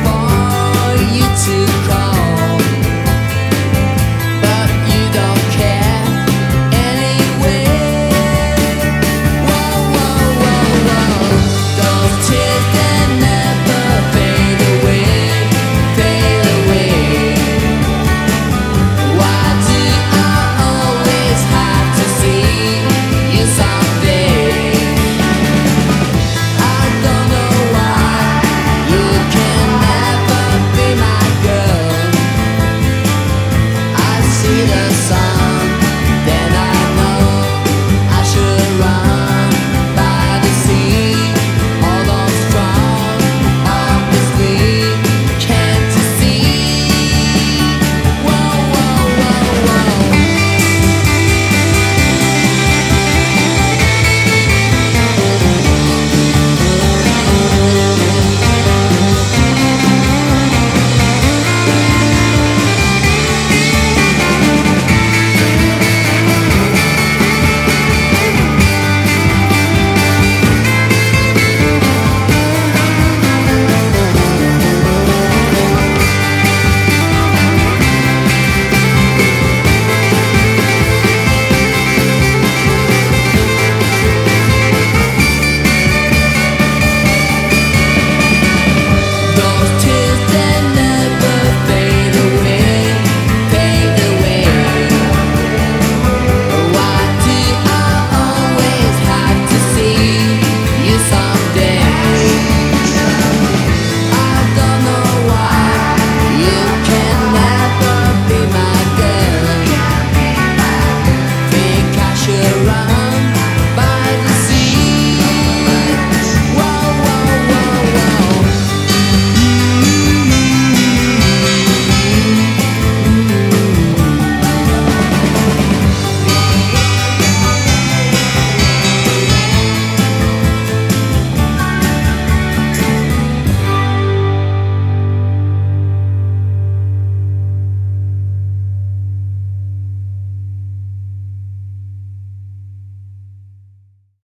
fall.